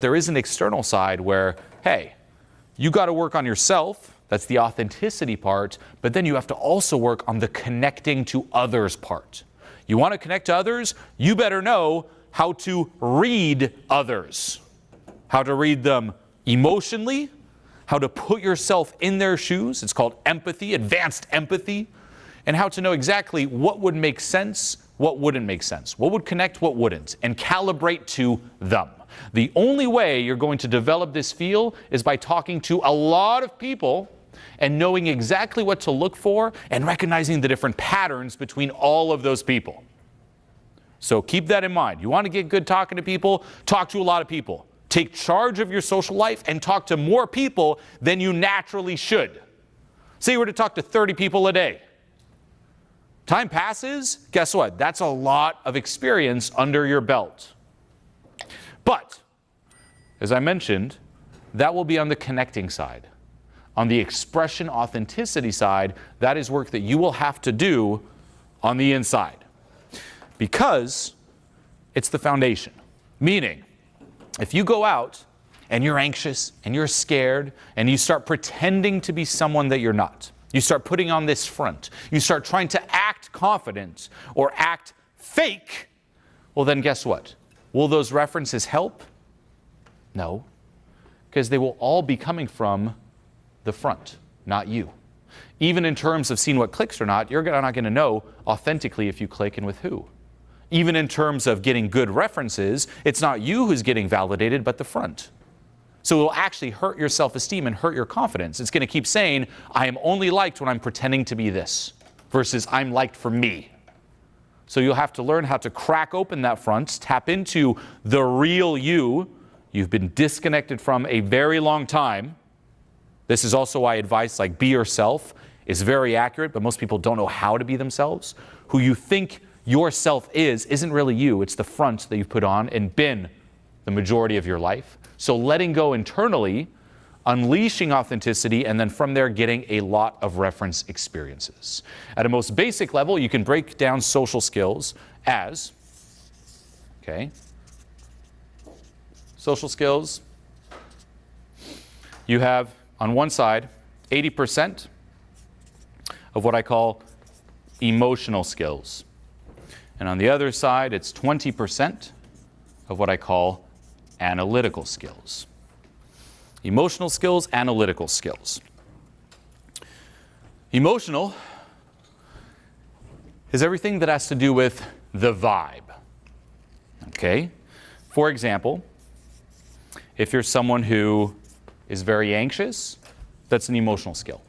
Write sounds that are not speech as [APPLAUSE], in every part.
there is an external side where, hey, you got to work on yourself. That's the authenticity part. But then you have to also work on the connecting to others part. You want to connect to others? You better know how to read others, how to read them emotionally, how to put yourself in their shoes. It's called empathy, advanced empathy, and how to know exactly what would make sense, what wouldn't make sense, what would connect, what wouldn't, and calibrate to them. The only way you're going to develop this feel is by talking to a lot of people and knowing exactly what to look for and recognizing the different patterns between all of those people. So keep that in mind. You want to get good talking to people? Talk to a lot of people. Take charge of your social life and talk to more people than you naturally should. Say you were to talk to 30 people a day. Time passes, guess what? That's a lot of experience under your belt. But, as I mentioned, that will be on the connecting side. On the expression authenticity side, that is work that you will have to do on the inside because it's the foundation. Meaning, if you go out and you're anxious and you're scared and you start pretending to be someone that you're not, you start putting on this front, you start trying to act confident or act fake, well, then guess what? Will those references help? No, because they will all be coming from the front, not you. Even in terms of seeing what clicks or not, you're not going to know authentically if you click and with who. Even in terms of getting good references, it's not you who's getting validated, but the front. So it will actually hurt your self esteem and hurt your confidence. It's going to keep saying, I am only liked when I'm pretending to be this, versus I'm liked for me. So you'll have to learn how to crack open that front, tap into the real you you've been disconnected from a very long time. This is also why advice like be yourself is very accurate, but most people don't know how to be themselves. Who you think yourself is isn't really you, it's the front that you've put on and been the majority of your life. So letting go internally unleashing authenticity, and then from there getting a lot of reference experiences. At a most basic level, you can break down social skills as, okay, social skills, you have on one side 80% of what I call emotional skills. And on the other side, it's 20% of what I call analytical skills emotional skills, analytical skills. Emotional is everything that has to do with the vibe. Okay? For example, if you're someone who is very anxious, that's an emotional skill.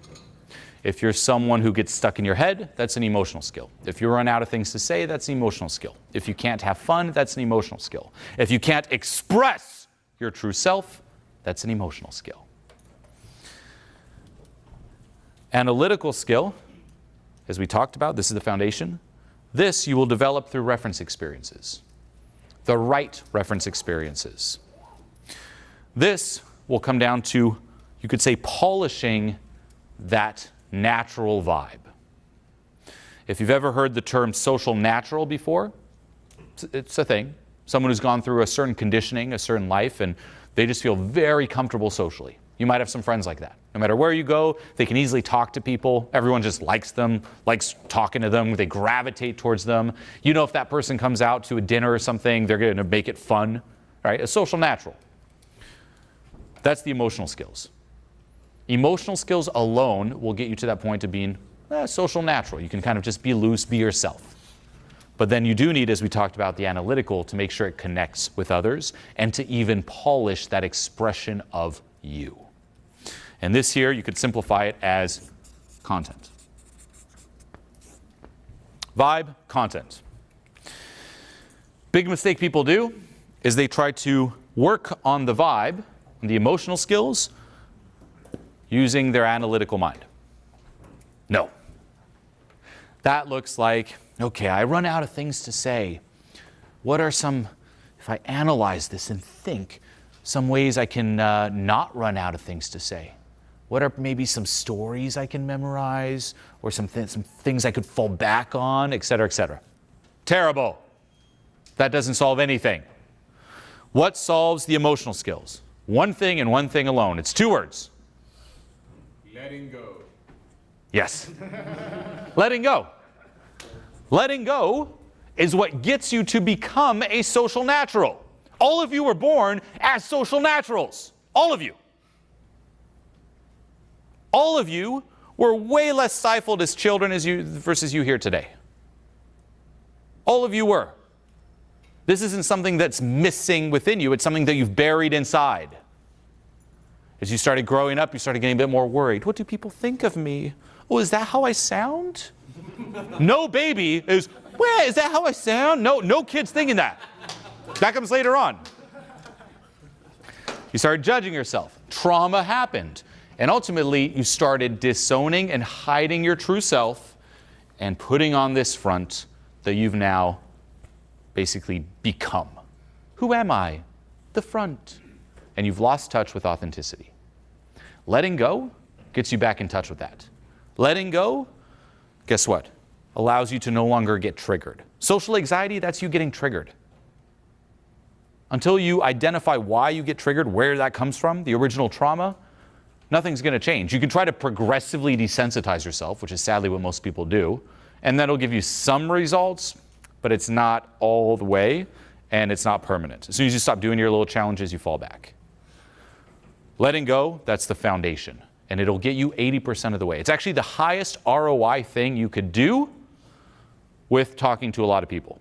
If you're someone who gets stuck in your head, that's an emotional skill. If you run out of things to say, that's an emotional skill. If you can't have fun, that's an emotional skill. If you can't express your true self, that's an emotional skill. Analytical skill, as we talked about, this is the foundation. This you will develop through reference experiences, the right reference experiences. This will come down to, you could say, polishing that natural vibe. If you've ever heard the term social natural before, it's a thing. Someone who's gone through a certain conditioning, a certain life, and they just feel very comfortable socially. You might have some friends like that. No matter where you go, they can easily talk to people. Everyone just likes them, likes talking to them. They gravitate towards them. You know, if that person comes out to a dinner or something, they're going to make it fun, right? A social natural. That's the emotional skills. Emotional skills alone will get you to that point of being eh, social natural. You can kind of just be loose, be yourself. But then you do need, as we talked about, the analytical to make sure it connects with others and to even polish that expression of you. And this here, you could simplify it as content. Vibe, content. Big mistake people do is they try to work on the vibe and the emotional skills using their analytical mind. No. That looks like Okay, I run out of things to say. What are some, if I analyze this and think, some ways I can uh, not run out of things to say? What are maybe some stories I can memorize or some, th- some things I could fall back on, et cetera, et cetera? Terrible. That doesn't solve anything. What solves the emotional skills? One thing and one thing alone. It's two words. Letting go. Yes. [LAUGHS] Letting go. Letting go is what gets you to become a social natural. All of you were born as social naturals. All of you. All of you were way less stifled as children as you versus you here today. All of you were. This isn't something that's missing within you, it's something that you've buried inside. As you started growing up, you started getting a bit more worried. What do people think of me? Oh, is that how I sound? No baby is, where is that how I sound? No, no kid's thinking that. That comes later on. You started judging yourself. Trauma happened. And ultimately, you started disowning and hiding your true self and putting on this front that you've now basically become. Who am I? The front. And you've lost touch with authenticity. Letting go gets you back in touch with that. Letting go, guess what? Allows you to no longer get triggered. Social anxiety, that's you getting triggered. Until you identify why you get triggered, where that comes from, the original trauma, nothing's going to change. You can try to progressively desensitize yourself, which is sadly what most people do, and that'll give you some results, but it's not all the way and it's not permanent. As soon as you stop doing your little challenges, you fall back. Letting go, that's the foundation, and it'll get you 80% of the way. It's actually the highest ROI thing you could do with talking to a lot of people.